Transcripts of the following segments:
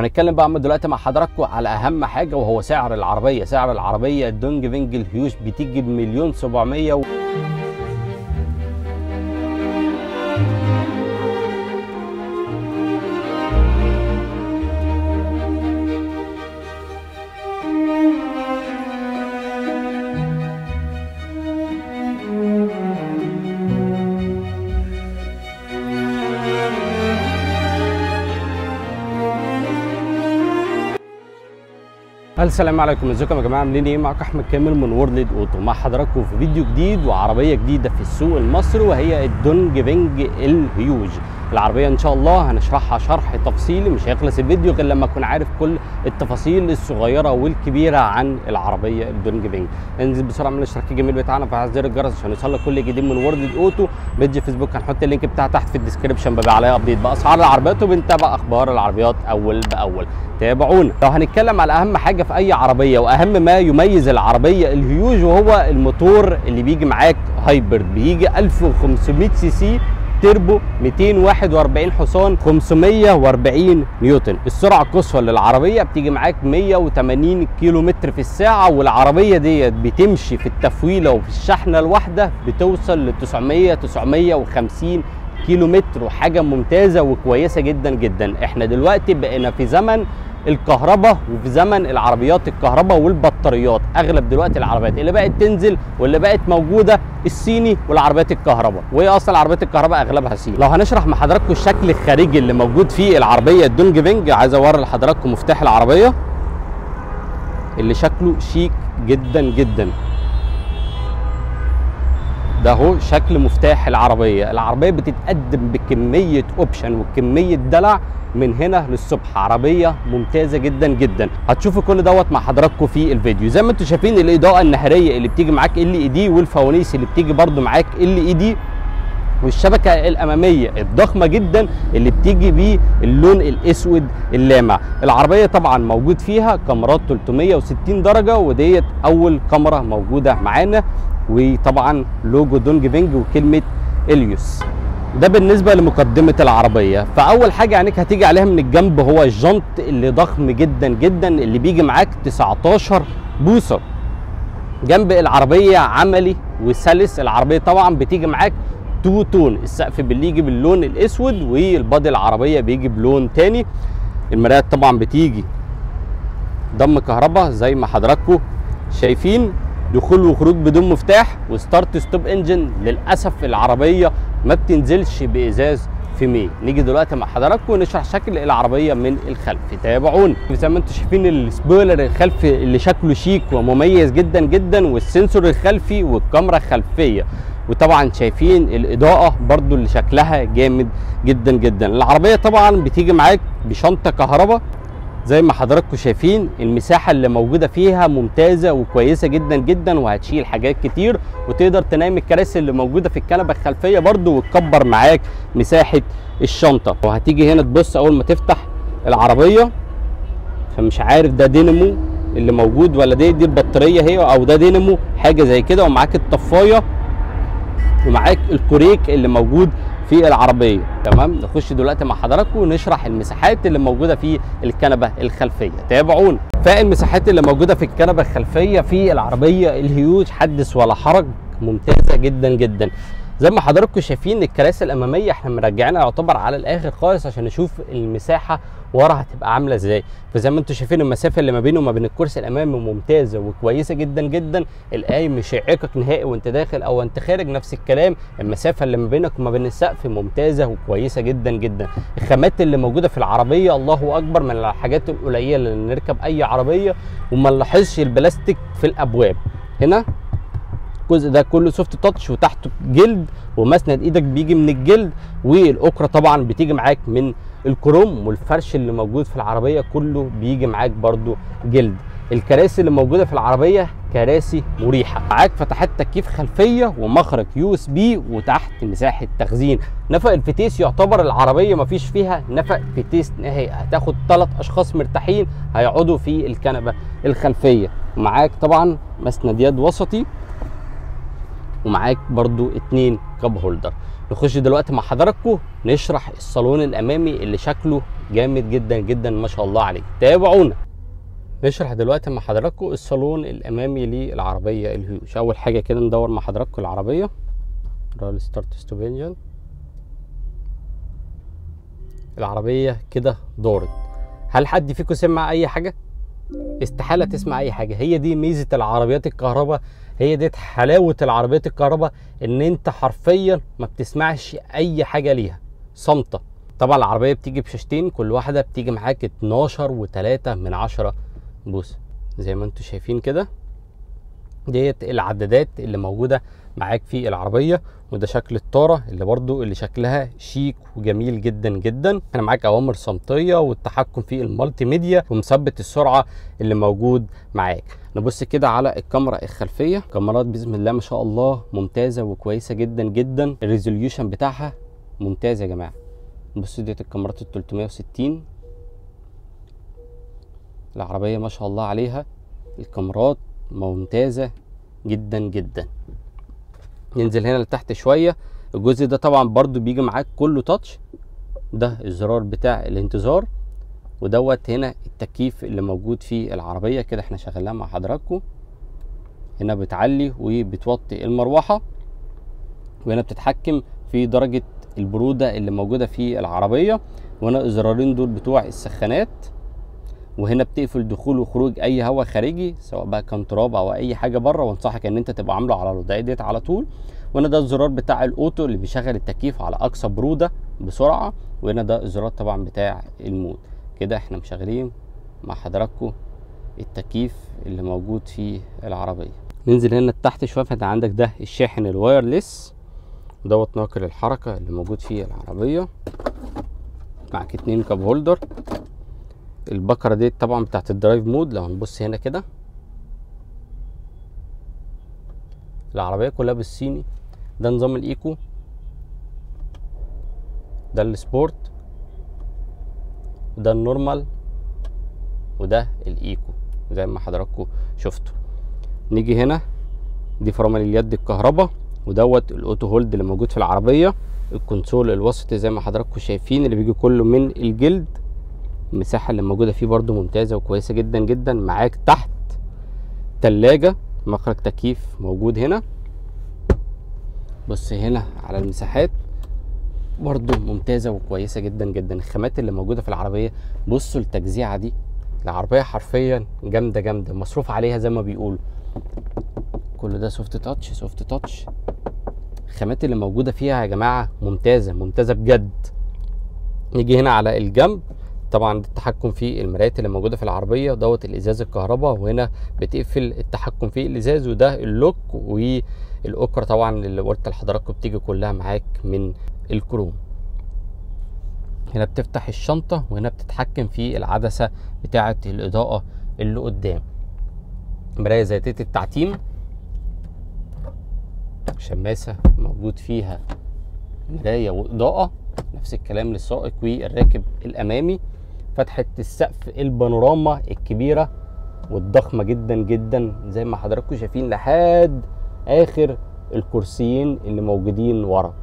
هنتكلم بقى دلوقتي مع حضراتكم على أهم حاجة وهو سعر العربية سعر العربية الدونج فينج الهيوش بتيجي بمليون 700 و... السلام عليكم أزيكم يا جماعة عاملين إيه؟ معاكم أحمد كامل من World Auto مع حضراتكم في فيديو جديد وعربية جديدة في السوق المصري وهي ال Dongfeng ال Huge. العربيه إن شاء الله. هنشرحها شرح تفصيلي مش هيخلص الفيديو غير لما أكون عارف كل التفاصيل الصغيرة والكبيرة عن العربية ال Dongfeng انزل بسرعة من الاشتراك الجميل بتاعنا وفعل زر الجرس عشان يوصلك كل جديد من World Auto page فيسبوك هنحط ال link بتاعها تحت في ال description ببقى عليها update بأسعار العربيات وبنتابع أخبار العربيات أول بأول. تابعونا. لو هنتكلم على أهم حاجة في أي عربية وأهم ما يميز العربية الهيوج وهو الموتور اللي بيجي معاك hybrid. بيجي 1500 CC turbo 241 حصان 540 نيوتن. السرعة القصوى للعربية بتيجي معاك 180 كيلو متر في الساعة والعربية ديت بتمشي في التفويلة وفي الشحنة الواحدة بتوصل ل 900 950 كيلو متر وحاجة ممتازة وكويسة جدا جدا. إحنا دلوقتي بقينا في زمن الكهرباء وفي زمن العربيات الكهرباء والبطاريات. أغلب دلوقتي العربيات اللي بقت تنزل واللي بقت موجودة الصيني والعربيات الكهرباء. وهي أصلا العربيات الكهرباء أغلبها صيني. لو هنشرح مع حضراتكم الشكل الخارجي اللي موجود في العربية ال Dongfeng عايز أوري لحضراتكم مفتاح العربية اللي شكله شيك جدا جدا. ده هو شكل مفتاح العربية. العربية بتتقدم بكمية option وكمية دلع من هنا للصبح. عربية ممتازة جدا جدا. هتشوفوا كل دوت مع حضراتكم في الفيديو. زي ما أنتم شايفين الإضاءة النهاريه اللي بتيجي معاك LED والفوانيس اللي بتيجي برده معاك LED والشبكة الأمامية الضخمة جدا اللي بتيجي بيه اللون الأسود اللامع. العربية طبعا موجود فيها كاميرات 360 درجة وديت أول كاميرا موجودة معانا وطبعا logo Dongfeng وكلمة Aeolus. ده بالنسبة لمقدمة العربية. فأول حاجة عينيك هتيجي عليها من الجنب هو الجنط اللي ضخم جدا جدا اللي بيجي معاك 19 بوصة. جنب العربية عملي وسلس. العربية طبعا بتيجي معاك two tone السقف بيجي باللون الأسود وال body العربية بيجي بلون تاني. المرايات طبعا بتيجي. ضم كهرباء زي ما حضراتكم شايفين. دخول وخروج بدون مفتاح و start stop engine. للأسف العربية ما بتنزلش بإزاز فاميه نيجي دلوقتي مع حضراتكم ونشرح شكل العربية من الخلف. تابعونا. زي ما أنتم شايفين ال spoiler الخلفي اللي شكله شيك ومميز جدا جدا وال sensor الخلفي والكاميرا الخلفية. وطبعا شايفين الإضاءة برضو اللي شكلها جامد جدا جدا. العربية طبعا بتيجي معاك بشنطة كهرباء. زي ما حضراتكم شايفين المساحة اللي موجودة فيها ممتازة وكويسة جدا جدا وهتشيل حاجات كتير. وتقدر تنام الكراسي اللي موجودة في الكنبة الخلفية برضو وتكبر معاك مساحة الشنطة. وهتيجي هنا تبص أول ما تفتح العربية فمش عارف ده دينامو اللي موجود ولا دي دي البطارية هي أو ده دينامو حاجة زي كده. ومعاك الطفاية ومعاك الكوريك اللي موجود في العربية. تمام؟ نخش دلوقتي مع حضراتكم ونشرح المساحات اللي موجودة في الكنبة الخلفية. تابعونا. فالمساحات اللي موجودة في الكنبة الخلفية في العربية الهيوج حدث ولا حرج؟ ممتازة جدا جدا. زي ما حضراتكم شايفين الكراسي الأمامية إحنا مرجعينها يعتبر على الآخر خالص عشان نشوف المساحة ورا هتبقى عاملة إزاي؟ فزي ما أنتم شايفين المسافة اللي ما بينه وما بين الكرسي الأمامي ممتازة وكويسة جدا جدا. القايم مش هيعيقك نهائي وانت داخل أو انت خارج نفس الكلام. المسافة اللي ما بينك وما بين السقف ممتازة وكويسة جدا جدا. الخامات اللي موجودة في العربية الله أكبر من الحاجات القليلة اللي نركب أي عربية. وما نلاحظش البلاستيك في الأبواب. هنا الجزء ده كله soft touch وتحته جلد ومسند إيدك بيجي من الجلد. والأكرة طبعا بتيجي معاك من الكروم والفرش اللي موجود في العربية كله بيجي معاك برده جلد. الكراسي اللي موجودة في العربية كراسي مريحة. معاك فتحات تكييف خلفية ومخرج USB وتحت مساحة تخزين. نفق الفتيس يعتبر العربية ما فيش فيها نفق فتيس نهائي. هتاخد ثلاث أشخاص مرتاحين هيقعدوا في الكنبة الخلفية. معاك طبعا مسند يد وسطي ومعاك برضو اتنين cup holder نخش دلوقتي مع حضراتكم نشرح الصالون الأمامي اللي شكله جامد جدا جدا ما شاء الله عليه. تابعونا. نشرح دلوقتي مع حضراتكم الصالون الأمامي للعربية الهيوش. أول حاجة كده ندور مع حضراتكم العربية. زرار ال start stop engine العربية كده دارت هل حد فيكم سمع أي حاجة؟ استحالة تسمع أي حاجة. هي دي ميزة العربيات الكهرباء هي دي حلاوة العربيات الكهرباء إن أنت حرفيا ما بتسمعش أي حاجة ليها. صامتة. طبعا العربية بتيجي بشاشتين كل واحدة بتيجي معاك 12 و3 من 10 بوصه زي ما أنتم شايفين كده ديت العدادات اللي موجودة معاك في العربية وده شكل الطارة اللي برضو اللي شكلها شيك وجميل جدا جدا. أنا معاك أوامر صوتية والتحكم في ال multimedia ومثبت السرعة اللي موجود معاك. نبص كده على الكاميرا الخلفية. كاميرات باذن الله ما شاء الله ممتازة وكويسة جدا جدا. ال resolution بتاعها ممتاز يا جماعة. بصوا ديت الكاميرات ال 360 العربية ما شاء الله عليها. الكاميرات ممتازة جدا جدا. ننزل هنا لتحت شوية. الجزء ده طبعا برضو بيجي معاك كله تاتش. ده الزرار بتاع الانتظار. ودوت هنا التكييف اللي موجود في العربية. كده إحنا شغالين مع حضراتكم. هنا بتعلي وبتوطي المروحة. وهنا بتتحكم في درجة البرودة اللي موجودة في العربية. وهنا الزرارين دول بتوع السخانات. وهنا بتقفل دخول وخروج أي هواء خارجي سواء بقى كان تراب أو أي حاجة بره وأنصحك إن أنت تبقى عامله على الوضعية ديت على طول. وهنا ده الزرار بتاع ال auto اللي بيشغل التكييف على أقصى برودة بسرعة وهنا ده الزرار طبعا بتاع ال mode. كده إحنا مشغلين مع حضراتكم التكييف اللي موجود في العربية. ننزل هنا تحت شوية فأنت عندك ده الشاحن ال wireless دوت ناقل الحركة اللي موجود في العربية. معاك اتنين cup holder. البكره دي طبعا بتاعت ال drive mode لو هنبص هنا كده. العربية كلها بالصيني. ده نظام ال eco. ده ال sport. وده ال normal. وده ال eco زي ما حضراتكم شفتوا. نيجي هنا. دي فرامل اليد الكهرباء. ودوت ال auto hold اللي موجود في العربية. ال console الوسطي زي ما حضراتكم شايفين اللي بيجي كله من الجلد. المساحة اللي موجودة فيه برضو ممتازة وكويسة جدا جدا. معاك تحت تلاجة مخرج تكييف موجود هنا. بص هنا على المساحات برضو ممتازة وكويسة جدا جدا. الخامات اللي موجودة في العربية بصوا التجزيعة دي العربية حرفيا جامدة جامدة مصروف عليها زي ما بيقولوا. كل ده soft touch soft touch الخامات اللي موجودة فيها يا جماعة ممتازة ممتازة بجد. نيجي هنا على الجنب. طبعا التحكم في المرايات اللي موجودة في العربية دوت الإزاز الكهرباء وهنا بتقفل التحكم في الإزاز وده ال lock والأوكر طبعا اللي قلت لحضراتكم بتيجي كلها معاك من الكروم. هنا بتفتح الشنطة وهنا بتتحكم في العدسة بتاعه الإضاءة اللي قدام. مراية ذاتية التعتيم. شماسة موجود فيها مراية وإضاءة نفس الكلام للسائق والراكب الأمامي. فتحه السقف البانوراما الكبيرة والضخمة جدا جدا زي ما حضراتكم شايفين لحد آخر الكرسيين اللي موجودين ورا.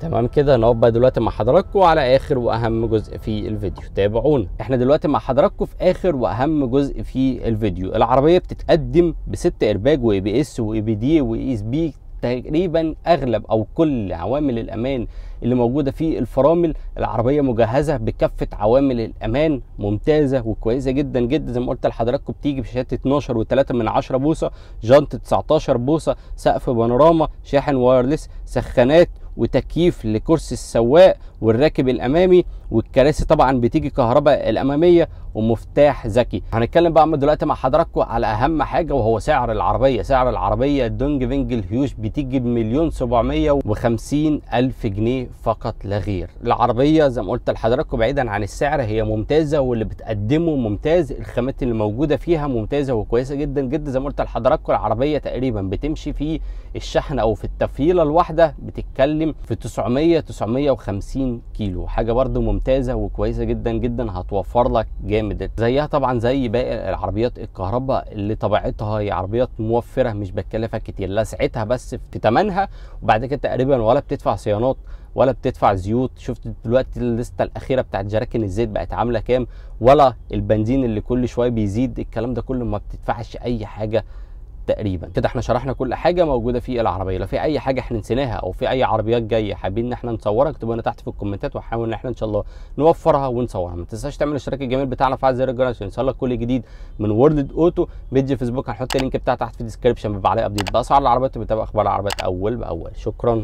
تمام كده؟ نقف بقى دلوقتي مع حضراتكم على آخر وأهم جزء في الفيديو. تابعونا. إحنا دلوقتي مع حضراتكم في آخر وأهم جزء في الفيديو. العربية بتتقدم بست airbag و ABS و EBD و ESP تقريبا أغلب أو كل عوامل الأمان اللي موجودة في الفرامل العربية مجهزة بكافة عوامل الأمان ممتازة وكويسة جدا جدا. زي ما قلت لحضراتكم بتيجي بشاشات 12 و3 من 10 بوصة جنط 19 بوصة سقف بانوراما شاحن wireless سخانات وتكييف لكرسي السواق والراكب الأمامي. والكراسي طبعا بتيجي كهرباء الأمامية ومفتاح ذكي. هنتكلم بقى دلوقتي مع حضراتكم على أهم حاجة وهو سعر العربية. سعر العربية ال Dongfeng ال Huge بتيجي بمليون سبعمية وخمسين ألف جنيه فقط لا غير. العربية زي ما قلت لحضراتكم بعيدا عن السعر هي ممتازة واللي بتقدمه ممتاز. الخامات اللي موجودة فيها ممتازة وكويسة جدا جدا. زي ما قلت لحضراتكم العربية تقريبا بتمشي في الشحن أو في التفييله الواحدة بتتكلم في 900 950 كيلو. حاجة برده ممتازة وكويسة جدا جدا هتوفر لك جامد زيها طبعا زي باقي العربيات الكهرباء اللي طبيعتها هي عربيات موفرة مش بتكلفك كتير. لسعتها بس في ثمنها وبعد كده تقريبا ولا بتدفع صيانات ولا بتدفع زيوت. شفت دلوقتي الليستة الأخيرة بتاعت جراكن الزيت بقت عاملة كام؟ ولا البنزين اللي كل شوية بيزيد. الكلام ده كله ما بتدفعش أي حاجة. تقريبا. كده إحنا شرحنا كل حاجة موجودة في العربية. لو في أي حاجة إحنا نسيناها أو في أي عربيات جاية حابين إن إحنا نصورها اكتبوا لنا تحت في الكومنتات وهنحاول إن إحنا إن شاء الله نوفرها ونصورها. ما تنساش تعمل الاشتراك الجميل بتاعنا في زر الجرس عشان يوصلك كل جديد من World Auto. page Facebook هنحط ال link بتاعه تحت في ال description بيبقى عليه update بأسعار العربيات وبتابع أخبار العربيات أول بأول. شكرا.